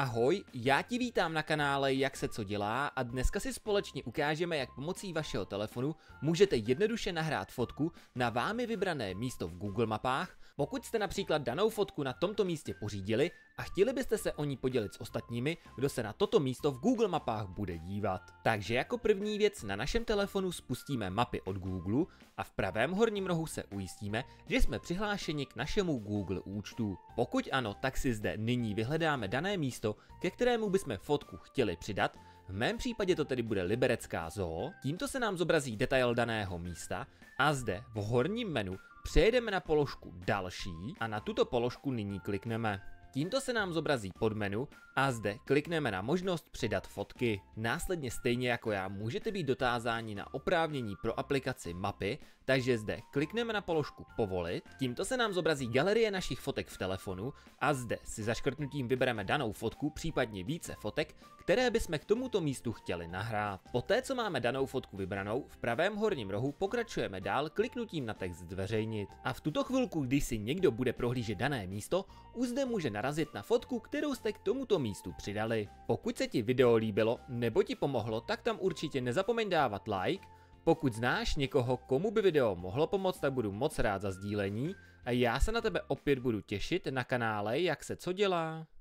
Ahoj, já ti vítám na kanále Jak se co dělá a dneska si společně ukážeme, jak pomocí vašeho telefonu můžete jednoduše nahrát fotku na vámi vybrané místo v Google mapách, pokud jste například danou fotku na tomto místě pořídili a chtěli byste se o ní podělit s ostatními, kdo se na toto místo v Google mapách bude dívat. Takže jako první věc na našem telefonu spustíme mapy od Google a v pravém horním rohu se ujistíme, že jsme přihlášeni k našemu Google účtu. Pokud ano, tak si zde nyní vyhledáme dané místo, ke kterému bychom fotku chtěli přidat, v mém případě to tedy bude Liberecká zoo, tímto se nám zobrazí detail daného místa a zde v horním menu přejedeme na položku Další a na tuto položku nyní klikneme. Tímto se nám zobrazí podmenu a zde klikneme na možnost přidat fotky. Následně stejně jako já můžete být dotázáni na oprávnění pro aplikaci mapy, takže zde klikneme na položku povolit, tímto se nám zobrazí galerie našich fotek v telefonu a zde si zaškrtnutím vybereme danou fotku, případně více fotek, které bychom k tomuto místu chtěli nahrát. Poté, co máme danou fotku vybranou, v pravém horním rohu pokračujeme dál kliknutím na text zveřejnit. A v tuto chvilku, když si někdo bude prohlížet dané místo, už zde může narazit na fotku, kterou jste k tomuto místu přidali. Pokud se ti video líbilo nebo ti pomohlo, tak tam určitě nezapomeň dávat like, pokud znáš někoho, komu by video mohlo pomoct, tak budu moc rád za sdílení a já se na tebe opět budu těšit na kanále Jak se co dělá.